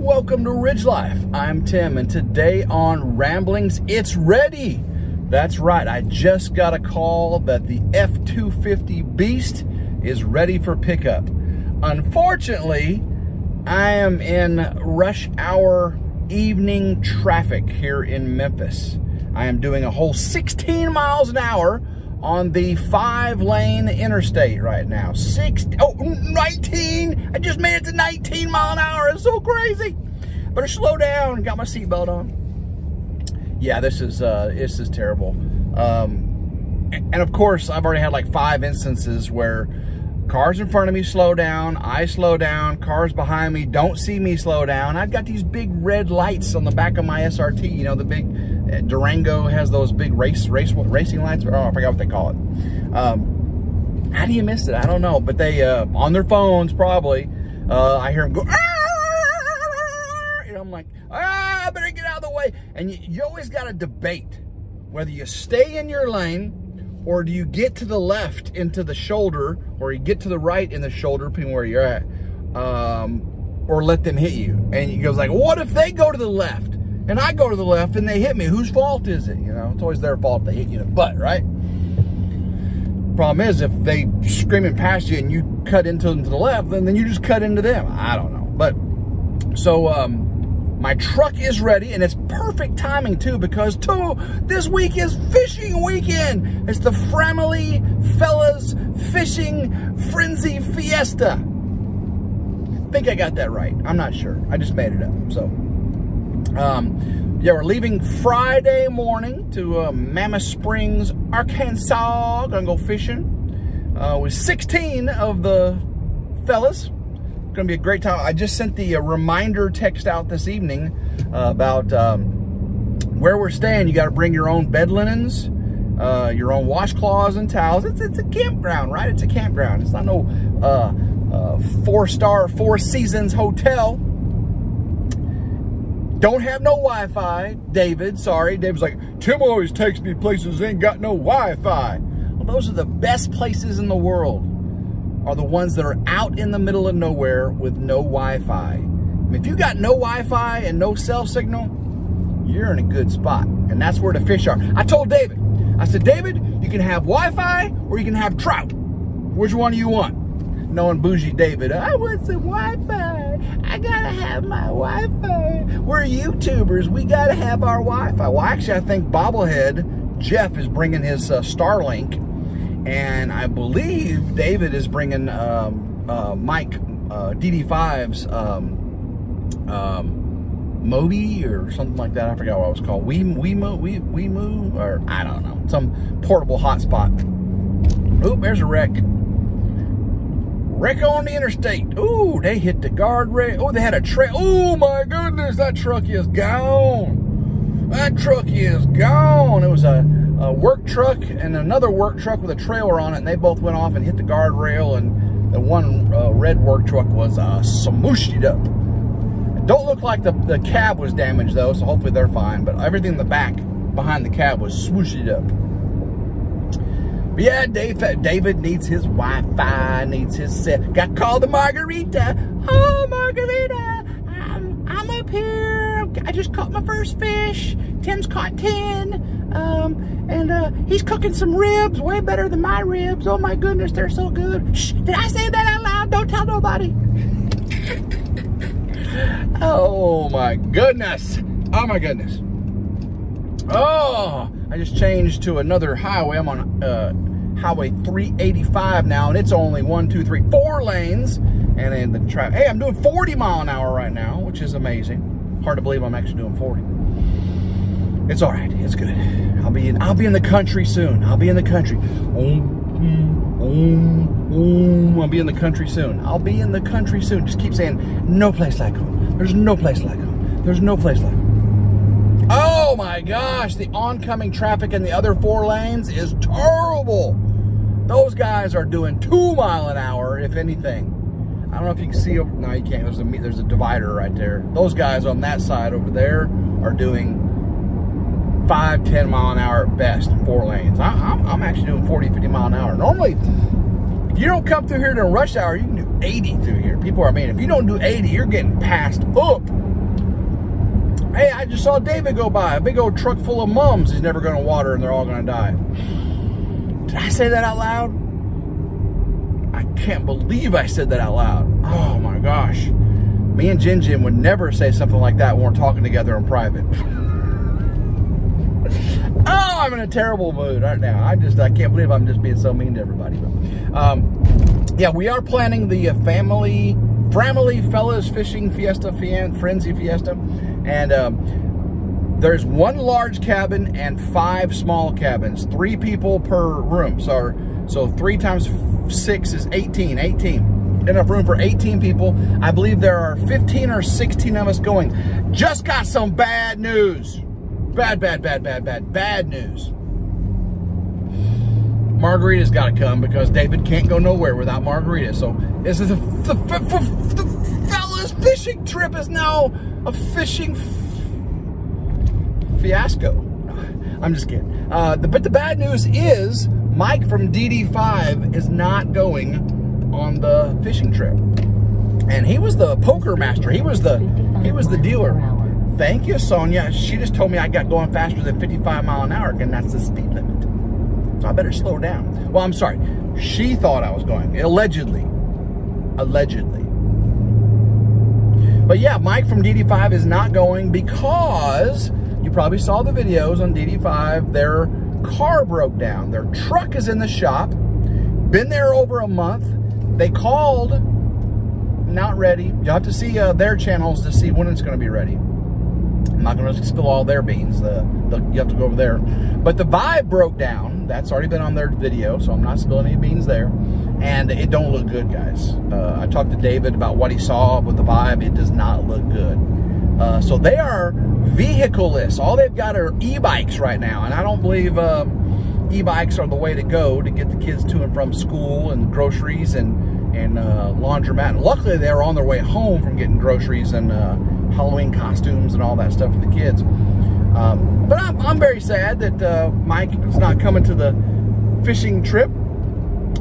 Welcome to Ridge Life. I'm Tim, and today on Ramblings, it's ready. That's right, I just got a call that the F-250 Beast is ready for pickup. Unfortunately, I am in rush hour evening traffic here in Memphis. I am doing a whole 16 miles an hour on the five lane interstate right now. Six, oh, 19. I just made it to 19 mile an hour. It's so crazy. Better slow down. Got my seatbelt on. Yeah, this is, uh, this is terrible. Um, and of course, I've already had like five instances where cars in front of me slow down, I slow down, cars behind me don't see me slow down. I've got these big red lights on the back of my SRT, you know, the big Durango has those big race, race racing lights. Oh, I forgot what they call it. Um, how do you miss it? I don't know. But they, uh, on their phones probably, uh, I hear them go, and I'm like, ah, I better get out of the way. And you, you always got to debate whether you stay in your lane or do you get to the left into the shoulder or you get to the right in the shoulder, depending where you're at, um, or let them hit you. And he goes like, what if they go to the left? and I go to the left and they hit me. Whose fault is it? You know, it's always their fault they hit you in the butt, right? Problem is, if they screaming past you and you cut into them to the left, then, then you just cut into them. I don't know. But, so, um, my truck is ready and it's perfect timing too because too, this week is fishing weekend. It's the Family Fellas Fishing Frenzy Fiesta. I think I got that right. I'm not sure. I just made it up. So, um, yeah, we're leaving Friday morning to uh, Mammoth Springs, Arkansas. Gonna go fishing uh, with 16 of the fellas. Gonna be a great time. I just sent the uh, reminder text out this evening uh, about um, where we're staying. You got to bring your own bed linens, uh, your own washcloths and towels. It's, it's a campground, right? It's a campground. It's not no uh, four-star, Four Seasons hotel don't have no Wi-Fi, David. Sorry. David's like, Tim always takes me places ain't got no Wi-Fi. Well, those are the best places in the world are the ones that are out in the middle of nowhere with no Wi-Fi. If you got no Wi-Fi and no cell signal, you're in a good spot. And that's where the fish are. I told David, I said, David, you can have Wi-Fi or you can have trout. Which one do you want? Knowing bougie David, I want some Wi-Fi. I gotta have my Wi-Fi. We're YouTubers. We gotta have our Wi-Fi. Well, actually, I think Bobblehead Jeff is bringing his uh, Starlink, and I believe David is bringing um, uh, Mike uh, DD5's um, um, Mobi or something like that. I forgot what it was called. We we we we move or I don't know some portable hotspot. Oop, there's a wreck. Wreck on the interstate. Ooh, they hit the guardrail. Oh, they had a trail. Oh my goodness, that truck is gone. That truck is gone. It was a, a, work truck and another work truck with a trailer on it, and they both went off and hit the guardrail, and the one uh, red work truck was uh, smooshed up. Don't look like the, the cab was damaged, though, so hopefully they're fine, but everything in the back behind the cab was swooshed up. Yeah, Dave, David needs his Wi-Fi, needs his set. Got called the Margarita. Oh, Margarita, I'm, I'm up here. I just caught my first fish. Tim's caught 10. Um, and uh, he's cooking some ribs, way better than my ribs. Oh my goodness, they're so good. Shh, did I say that out loud? Don't tell nobody. oh my goodness. Oh my goodness. Oh, I just changed to another highway. I'm on uh, Highway 385 now, and it's only one, two, three, four lanes. And then the traffic, hey, I'm doing 40 mile an hour right now, which is amazing. Hard to believe I'm actually doing 40. It's all right. It's good. I'll be in. I'll be in the country soon. I'll be in the country. Um, um, um, I'll be in the country soon. I'll be in the country soon. Just keep saying, no place like home. There's no place like home. There's no place like home. Oh my gosh, the oncoming traffic in the other four lanes is terrible. Those guys are doing two mile an hour, if anything. I don't know if you can see, over, no you can't, there's a, there's a divider right there. Those guys on that side over there are doing five, 10 mile an hour at best in four lanes. I, am I'm, I'm actually doing 40, 50 mile an hour. Normally, if you don't come through here during rush hour, you can do 80 through here. People are, I mean, if you don't do 80, you're getting passed up Hey, I just saw David go by, a big old truck full of mums he's never going to water and they're all going to die. Did I say that out loud? I can't believe I said that out loud. Oh my gosh. Me and Jin Jin would never say something like that when we're talking together in private. oh, I'm in a terrible mood right now. I just, I can't believe I'm just being so mean to everybody. Um, yeah, we are planning the family, family fellas fishing fiesta, frenzy fiesta. And um, there's one large cabin and five small cabins, three people per room. So, so three times six is 18, 18. Enough room for 18 people. I believe there are 15 or 16 of us going. Just got some bad news. Bad, bad, bad, bad, bad, bad news. Margarita's got to come because David can't go nowhere without Margarita. So this is the, the, the fella's fishing trip is now a fishing fiasco. I'm just kidding. Uh, the, but the bad news is Mike from DD5 is not going on the fishing trip. And he was the poker master. He was the he was the dealer. Thank you, Sonia. She just told me I got going faster than 55 mile an hour, and that's the speed limit. So I better slow down. Well, I'm sorry. She thought I was going, allegedly. Allegedly. But yeah, Mike from DD5 is not going because you probably saw the videos on DD5. Their car broke down. Their truck is in the shop. Been there over a month. They called, not ready. You'll have to see uh, their channels to see when it's going to be ready. I'm not going to spill all their beans. The, the, you have to go over there. But the Vibe broke down. That's already been on their video, so I'm not spilling any beans there. And it don't look good, guys. Uh, I talked to David about what he saw with the Vibe. It does not look good. Uh, so they are vehicleless. All they've got are e-bikes right now. And I don't believe uh, e-bikes are the way to go to get the kids to and from school and groceries and, and uh, laundromat. Luckily, they were on their way home from getting groceries and uh, Halloween costumes and all that stuff for the kids. Um, but I'm, I'm, very sad that uh, Mike is not coming to the fishing trip.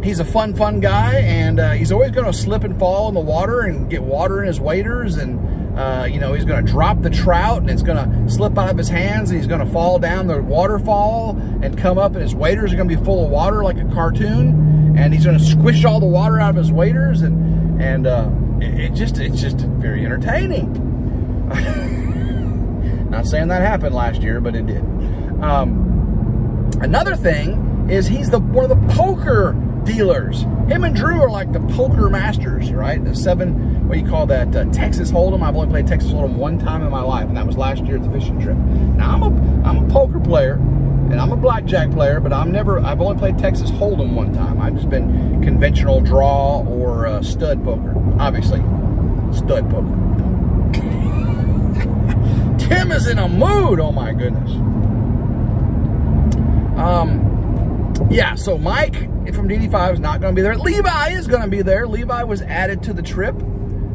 He's a fun, fun guy, and uh, he's always going to slip and fall in the water and get water in his waders and uh, you know, he's going to drop the trout and it's going to slip out of his hands and he's going to fall down the waterfall and come up and his waders are going to be full of water like a cartoon and he's to squish all the water out of his waders and and uh, it, it, just it's just very entertaining. Not saying that happened last year, but it did. Um, another thing is he's the one of the poker dealers. Him and Drew are like the poker masters, right? The seven, what do you call that? Uh, Texas Hold'em. I've only played Texas Hold'em one time in my life, and that was last year at the fishing trip. Now I'm a I'm a poker player, and I'm a blackjack player, but I'm never. I've only played Texas Hold'em one time. I've just been conventional draw or uh, stud poker. Obviously, stud poker. Tim is in a mood. Oh my goodness. Um. Yeah. So Mike from DD5 is not going to be there. Levi is going to be there. Levi was added to the trip.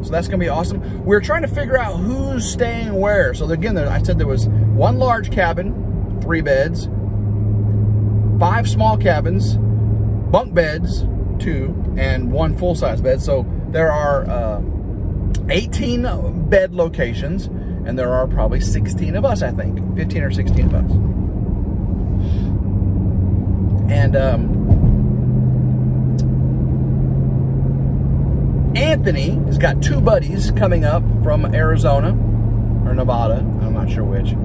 So that's going to be awesome. We're trying to figure out who's staying where. So again, I said there was one large cabin, three beds, five small cabins, bunk beds, two, and one full-size bed. So there are uh, 18 bed locations, and there are probably 16 of us, I think. 15 or 16 of us. And um, Anthony has got two buddies coming up from Arizona or Nevada. I'm not sure which.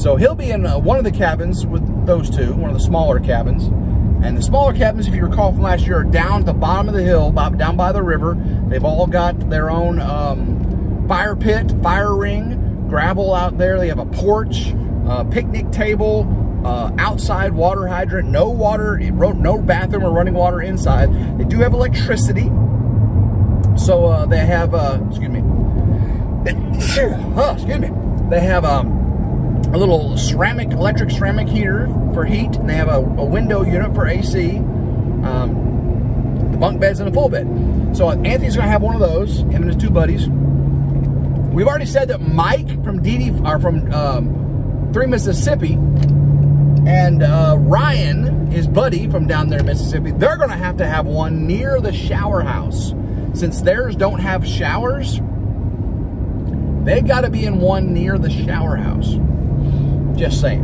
So he'll be in uh, one of the cabins with those two, one of the smaller cabins. And the smaller cabins, if you recall from last year, are down at the bottom of the hill, down by the river. They've all got their own um, fire pit, fire ring, gravel out there. They have a porch, a picnic table, uh, outside water hydrant, no water, no bathroom or running water inside. They do have electricity. So uh, they have, uh, excuse me, oh, excuse me, they have um, a little ceramic, electric ceramic heater for heat, and they have a, a window unit for AC, um, the bunk beds, and a full bed. So uh, Anthony's going to have one of those, him and his two buddies. We've already said that Mike from DD, or from um, Three Mississippi, and uh, Ryan, his buddy from down there in Mississippi, they're going to have to have one near the shower house since theirs don't have showers, They got to be in one near the shower house. Just saying.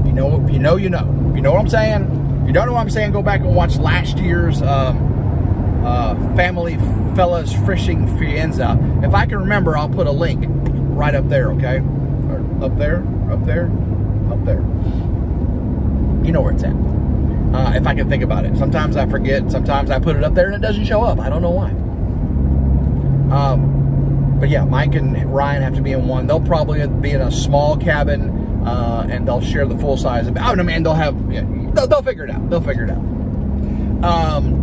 If you know, if you know, you know. If you know what I'm saying, if you don't know what I'm saying, go back and watch last year's um, uh, Family Fellas Fishing Fianza. If I can remember, I'll put a link right up there, okay? Or up there, up there, up there. You know where it's at. Uh, if I can think about it. Sometimes I forget. Sometimes I put it up there and it doesn't show up. I don't know why. Um, but yeah, Mike and Ryan have to be in one. They'll probably be in a small cabin, uh, and they'll share the full size of. I mean, they'll have. Yeah, they'll, they'll figure it out. They'll figure it out. Um,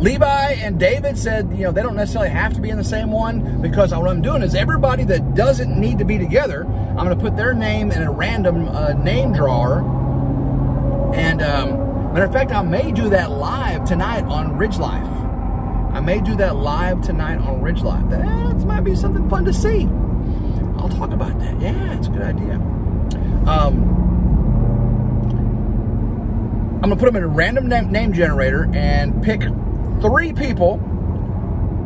Levi and David said, you know, they don't necessarily have to be in the same one because what I'm doing is everybody that doesn't need to be together, I'm going to put their name in a random uh, name drawer. And um, matter of fact, I may do that live tonight on Ridge Life. I may do that live tonight on Ridge Life. That might be something fun to see. I'll talk about that. Yeah, it's a good idea. Um, I'm gonna put them in a random name, name generator and pick three people,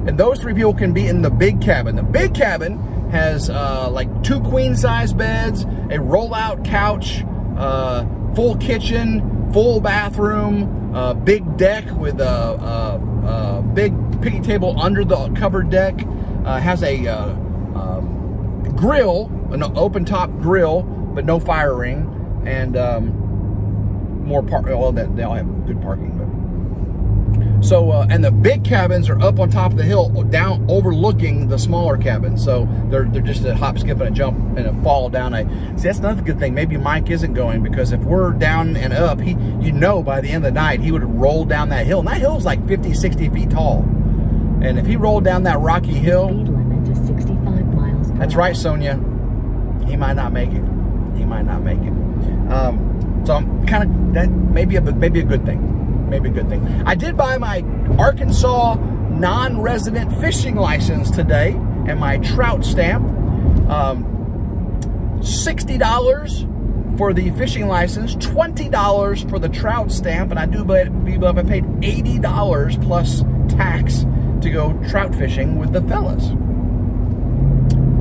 and those three people can be in the big cabin. The big cabin has uh, like two queen size beds, a rollout couch, uh, full kitchen, full bathroom, uh, big deck with a, a, a, big picnic table under the covered deck, uh, has a uh, um, grill, an open top grill, but no fire ring, and um, more park. Well, that they all have good parking, so, uh, and the big cabins are up on top of the hill, down overlooking the smaller cabins. So they're, they're just a hop, skip, and a jump and a fall down. A, see, that's another good thing. Maybe Mike isn't going because if we're down and up, he, you know, by the end of the night, he would rolled down that hill. And that hill's like 50, 60 feet tall. And if he rolled down that rocky hill, that's right, Sonia. He might not make it. He might not make it. Um, so I'm kind of that maybe a maybe a good thing maybe a good thing. I did buy my Arkansas non-resident fishing license today and my trout stamp. Um, $60 for the fishing license, $20 for the trout stamp, and I do believe I paid $80 plus tax to go trout fishing with the fellas.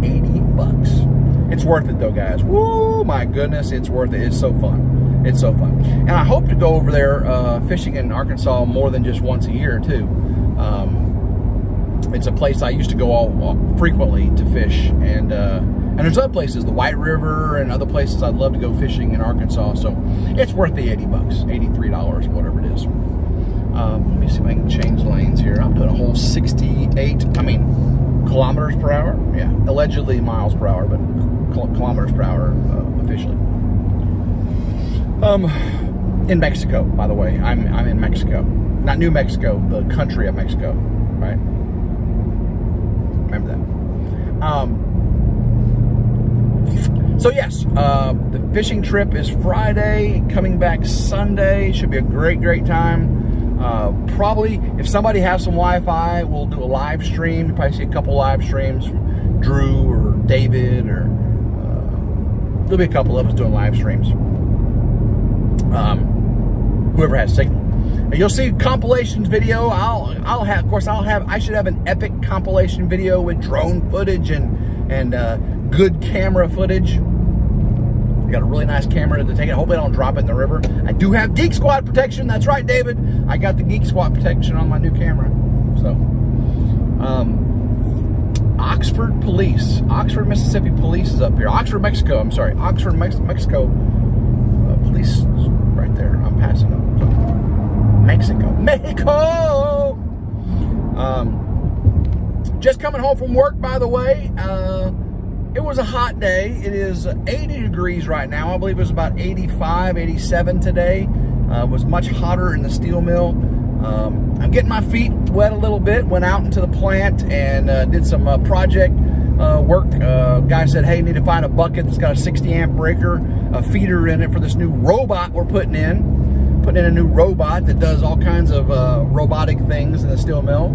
80 bucks. It's worth it though, guys. Woo, my goodness, it's worth it. It's so fun. It's so fun. And I hope to go over there uh, fishing in Arkansas more than just once a year, too. Um, it's a place I used to go all, all frequently to fish. And uh, and there's other places, the White River and other places I'd love to go fishing in Arkansas. So it's worth the 80 bucks, $83, whatever it is. Um, let me see if I can change lanes here. I'm doing a whole 68, I mean, kilometers per hour. Yeah, allegedly miles per hour, but kilometers per hour uh, officially. Um, in Mexico, by the way. I'm, I'm in Mexico. Not New Mexico, the country of Mexico, right? Remember that. Um, so yes, uh, the fishing trip is Friday, coming back Sunday. Should be a great, great time. Uh, probably, if somebody has some Wi-Fi, we'll do a live stream. You'll probably see a couple live streams from Drew or David or there'll be a couple of us doing live streams um, whoever has signal. You'll see compilations video. I'll I'll have of course I'll have I should have an epic compilation video with drone footage and and uh, good camera footage. I got a really nice camera to take it. Hopefully I don't drop it in the river. I do have Geek Squad protection. That's right, David. I got the Geek Squad protection on my new camera. So, um, Oxford Police, Oxford, Mississippi Police is up here. Oxford, Mexico. I'm sorry, Oxford, Mex Mexico uh, Police right there. I'm passing them. Mexico. Mexico! Um, just coming home from work, by the way. Uh, it was a hot day. It is 80 degrees right now. I believe it was about 85, 87 today. Uh, was much hotter in the steel mill. Um, I'm getting my feet wet a little bit. Went out into the plant and uh, did some uh, project uh, work. Uh, guy said, hey, need to find a bucket that's got a 60 amp breaker, a feeder in it for this new robot we're putting in. Putting in a new robot that does all kinds of uh, robotic things in the steel mill.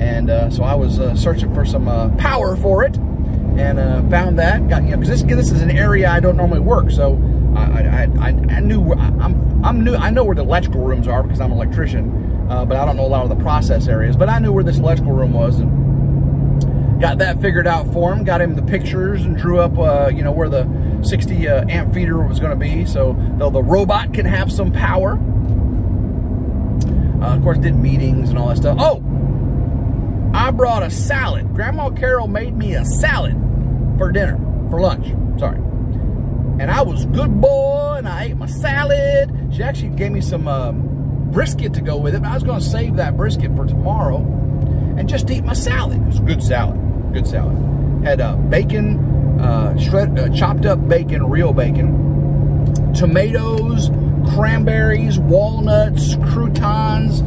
And uh, so I was searching for some power for it and found that. Got you know, because this this is an area I don't normally work, so I I, I, I knew I'm I'm new. I know where the electrical rooms are because I'm an electrician, but I don't know a lot of the process areas. But I knew where this electrical room was and got that figured out for him. Got him the pictures and drew up, uh, you know, where the 60 uh, amp feeder was going to be, so the robot can have some power. Uh, of course, did meetings and all that stuff. Oh, I brought a salad. Grandma Carol made me a salad for dinner, for lunch. Sorry. And I was good boy, and I ate my salad. She actually gave me some um, brisket to go with it. I was going to save that brisket for tomorrow and just eat my salad. It was a good salad. Good salad. Had uh, bacon, uh, shred, uh, chopped up bacon, real bacon, tomatoes, cranberries, walnuts, croutons,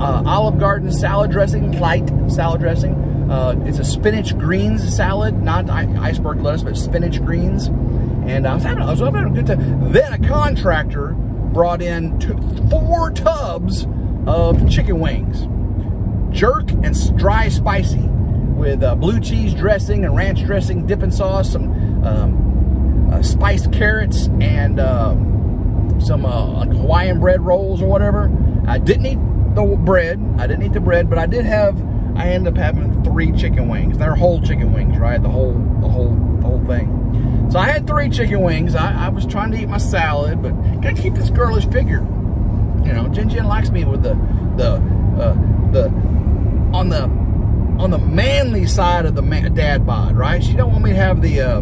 uh, Olive Garden salad dressing, light salad dressing. Uh, it's a spinach greens salad, not iceberg lettuce, but spinach greens. And I was having, I was having a good time. Then a contractor brought in two, four tubs of chicken wings, jerk and dry spicy, with uh, blue cheese dressing and ranch dressing, dipping sauce, some um, uh, spiced carrots, and um, some uh, like Hawaiian bread rolls or whatever. I didn't eat the bread. I didn't eat the bread, but I did have. I ended up having three chicken wings. They're whole chicken wings, right? The whole, the whole, the whole thing. So I had three chicken wings. I, I was trying to eat my salad, but gotta keep this girlish figure. You know, Jen Jen likes me with the, the, uh, the, on the, on the manly side of the man, dad bod, right? She don't want me to have the, uh,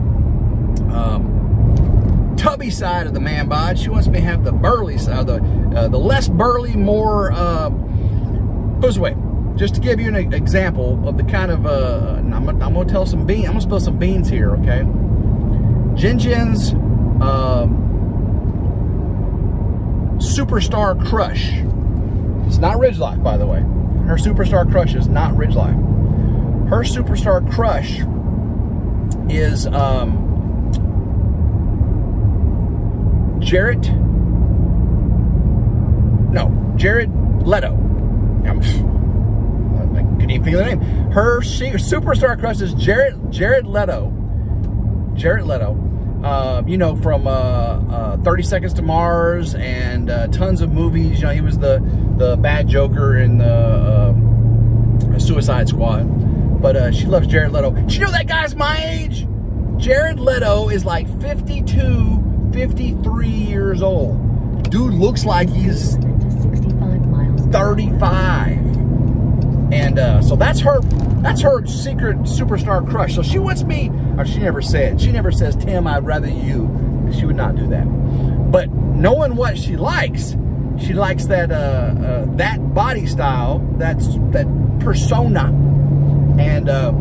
um, tubby side of the man bod. She wants me to have the burly side, the uh, the less burly, more. Uh, put this way, just to give you an example of the kind of. Uh, I'm, I'm to tell some beans. I'm to spill some beans here, okay? Jin Jin's um, superstar crush. It's not Ridge Life, by the way. Her superstar crush is not Ridge Life. Her superstar crush is um, Jarrett. No, Jared Leto. I'm, I couldn't even think of the name. Her she, superstar crush is Jared Jared Leto. Jared Leto. Uh, you know, from uh, uh, 30 Seconds to Mars and uh, tons of movies. You know, he was the the bad Joker in the um, Suicide Squad. But uh, she loves Jared Leto. Do you know that guy's my age? Jared Leto is like 52 53 years old. Dude looks like he's 35. And uh, so that's her that's her secret superstar crush. So she wants me, or she never said, she never says, Tim, I'd rather you. She would not do that. But knowing what she likes, she likes that uh, uh, that body style, that's that persona. And uh,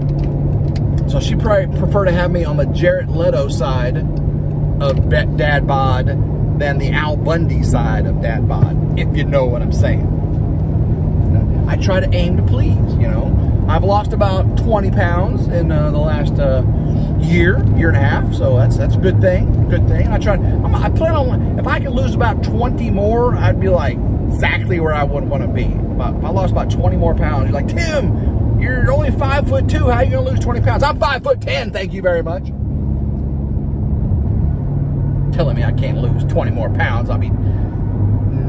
so she probably prefer to have me on the Jared Leto side of dad bod than the Al Bundy side of dad bod, if you know what I'm saying. I try to aim to please, you know. I've lost about 20 pounds in uh, the last uh, year, year and a half, so that's that's a good thing, good thing. I try, I'm, I plan on, if I could lose about 20 more, I'd be like exactly where I would want to be. About, if I lost about 20 more pounds, you're like, Tim, you're only five foot two, how are you gonna lose 20 pounds? I'm five foot 10, thank you very much telling me I can't lose 20 more pounds. I mean,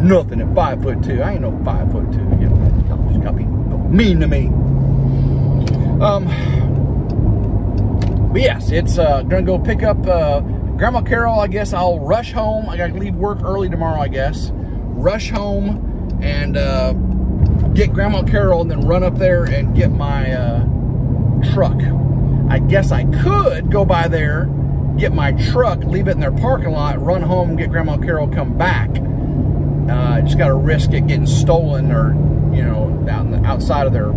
nothing at five foot two. I ain't no five foot two. You know, just gotta be mean to me. Um, but yes, it's uh, gonna go pick up uh, Grandma Carol. I guess I'll rush home. I gotta leave work early tomorrow. I guess rush home and uh, get Grandma Carol, and then run up there and get my uh, truck. I guess I could go by there get my truck, leave it in their parking lot, run home, get Grandma Carol, come back. Uh, just got to risk it getting stolen or, you know, out the, outside of their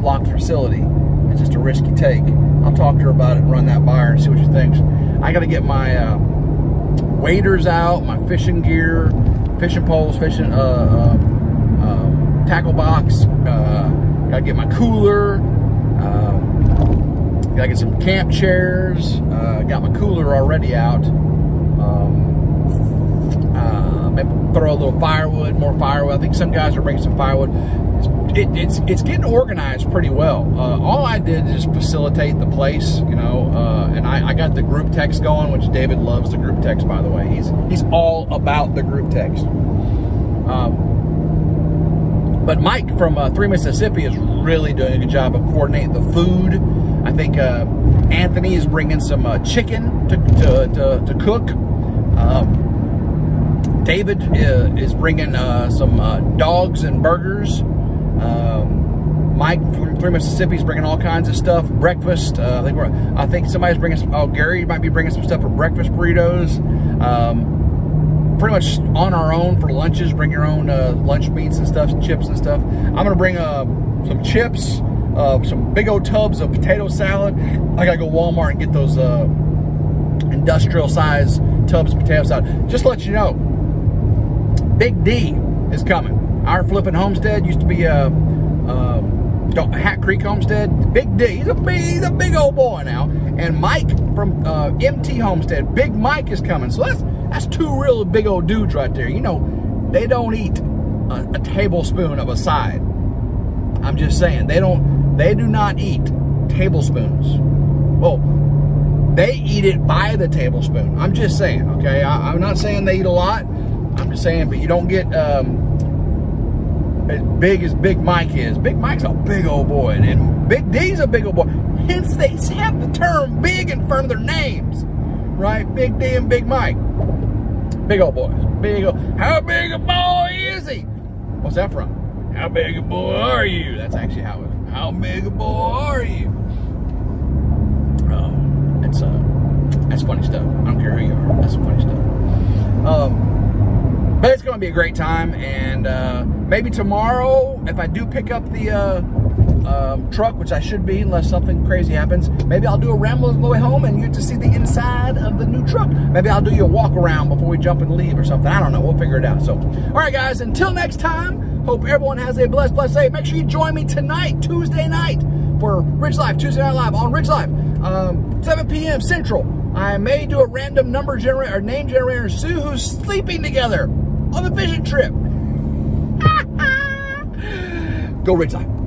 locked facility. It's just a risky take. I'll talk to her about it and run that by her and see what she thinks. I got to get my uh, waders out, my fishing gear, fishing poles, fishing uh, uh, uh tackle box. Uh, got to get my cooler. Um, Gotta get some camp chairs. Uh, got my cooler already out. Um, uh, maybe throw a little firewood, more firewood. I think some guys are bringing some firewood. It's, it, it's, it's getting organized pretty well. Uh, all I did is facilitate the place, you know, uh, and I, I, got the group text going, which David loves the group text, by the way. He's, he's all about the group text. Um, but Mike from uh, Three Mississippi is really doing a good job of coordinating the food I think uh, Anthony is bringing some uh, chicken to, to, to, to cook. Um, David uh, is bringing some dogs and burgers. Um, Mike from Three Mississippi is bringing all kinds of stuff. Breakfast. Uh, I think we're, I think somebody's bringing. Some, oh, Gary might be bringing some stuff for breakfast burritos. Um, pretty much on our own for lunches. Bring your own uh, lunch meats and stuff, chips and stuff. I'm gonna bring uh, some chips, uh, some big old tubs of potato salad. I gotta go Walmart and get those uh, industrial size tubs of potato salad. Just let you know, Big D is coming. Our flipping homestead used to be a, uh, Hat Creek homestead. Big D, he's a big, he's a big old boy now. And Mike from uh, MT Homestead, Big Mike is coming. So that's that's two real big old dudes right there. You know, they don't eat a, a tablespoon of a side. I'm just saying, they don't, they do not eat tablespoons. Well, they eat it by the tablespoon. I'm just saying, okay? I, am not saying they eat a lot. I'm just saying, but you don't get um, as big as Big Mike is. Big Mike's a big old boy, and Big D's a big old boy. Hence, they have the term big in front of their names, right? Big D and Big Mike. Big old boys. Big old, how big a boy is he? What's that from? How big a boy are you? That's actually how it, how big a boy are you? Um, it's, uh, that's funny stuff. I don't care who you are. That's funny stuff. Um, but it's going to be a great time. And uh, maybe tomorrow, if I do pick up the uh, um, truck, which I should be unless something crazy happens, maybe I'll do a ramble on the way home and you get to see the inside of the new truck. Maybe I'll do you a walk around before we jump and leave or something. I don't know. We'll figure it out. So, all right, guys, until next time, Hope everyone has a blessed, blessed day. Make sure you join me tonight, Tuesday night, for Ridge Life, Tuesday Night Live on Ridge Life, um, 7 p.m. Central. I may do a random number generator, or name generator, Sue who's sleeping together on the fishing trip. Go Ridge Life.